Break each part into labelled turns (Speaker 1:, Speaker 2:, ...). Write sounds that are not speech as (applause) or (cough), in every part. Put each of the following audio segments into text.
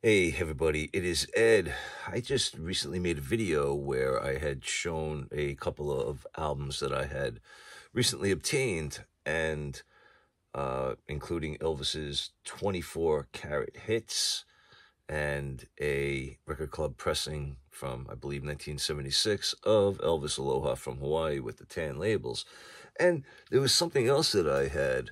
Speaker 1: Hey everybody, it is Ed. I just recently made a video where I had shown a couple of albums that I had recently obtained and uh, including Elvis's 24 Karat hits and a record club pressing from I believe 1976 of Elvis Aloha from Hawaii with the tan labels. And there was something else that I had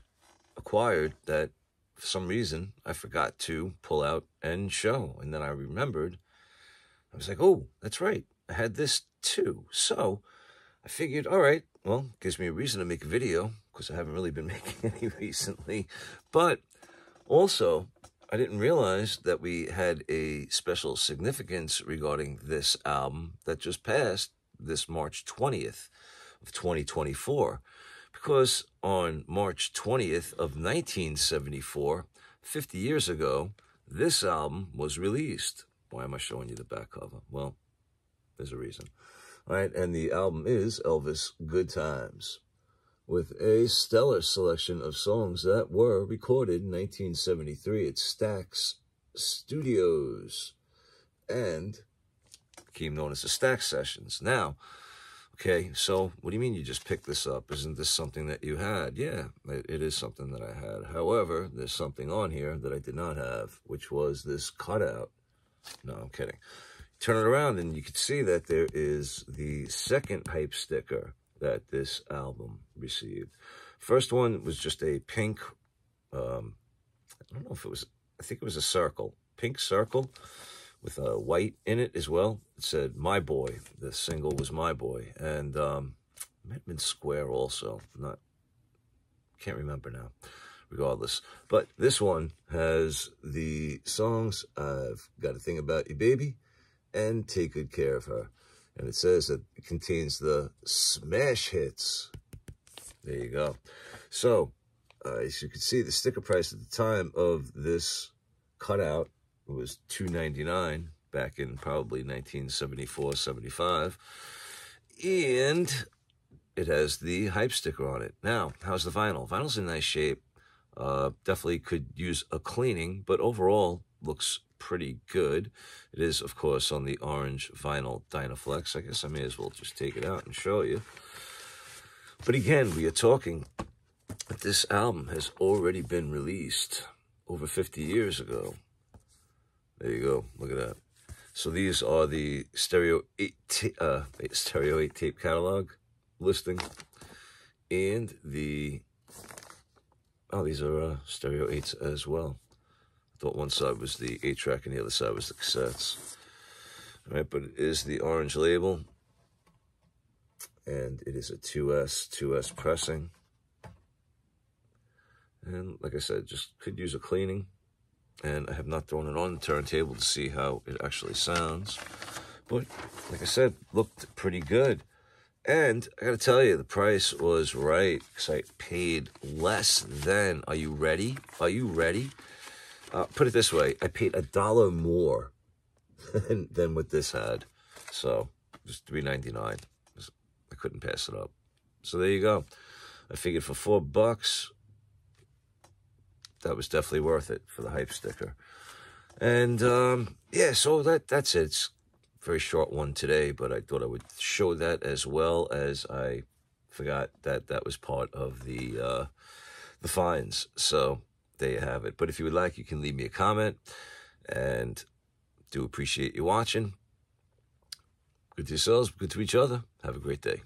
Speaker 1: acquired that for some reason, I forgot to pull out and show. And then I remembered, I was like, oh, that's right. I had this too. So I figured, all right, well, gives me a reason to make a video because I haven't really been (laughs) making any recently. But also, I didn't realize that we had a special significance regarding this album that just passed this March 20th of 2024 because on March 20th of 1974, 50 years ago, this album was released. Why am I showing you the back cover? Well, there's a reason. All right, and the album is Elvis Good Times with a stellar selection of songs that were recorded in 1973 at Stax Studios and became known as the Stax Sessions. Now, Okay, so what do you mean you just picked this up? Isn't this something that you had? Yeah, it, it is something that I had. However, there's something on here that I did not have, which was this cutout. No, I'm kidding. Turn it around and you can see that there is the second hype sticker that this album received. First one was just a pink, um, I don't know if it was, I think it was a circle, pink circle with a white in it as well. It said "My Boy." The single was "My Boy," and um, it been Square also. not can't remember now. Regardless, but this one has the songs "I've Got a Thing About You, Baby" and "Take Good Care of Her," and it says that it contains the smash hits. There you go. So, uh, as you can see, the sticker price at the time of this cutout it was two ninety nine back in probably 1974, 75. And it has the hype sticker on it. Now, how's the vinyl? Vinyl's in nice shape. Uh, definitely could use a cleaning, but overall looks pretty good. It is, of course, on the orange vinyl Dynaflex. I guess I may as well just take it out and show you. But again, we are talking this album has already been released over 50 years ago. There you go. Look at that. So these are the stereo eight uh, stereo eight tape catalog listing, and the oh these are uh, stereo eights as well. I thought one side was the eight track and the other side was the cassettes. All right, but it is the orange label, and it is a 2S 2S pressing. And like I said, just could use a cleaning and I have not thrown it on the turntable to see how it actually sounds. But like I said, looked pretty good. And I gotta tell you, the price was right because I paid less than. Are you ready? Are you ready? Uh, put it this way: I paid a dollar more than, than what this had. So it was three ninety nine. I couldn't pass it up. So there you go. I figured for four bucks, that was definitely worth it for the hype sticker. And um, yeah, so that that's it. It's very short one today, but I thought I would show that as well as I forgot that that was part of the uh, the fines. So there you have it. But if you would like, you can leave me a comment, and do appreciate you watching. Good to yourselves, good to each other. Have a great day.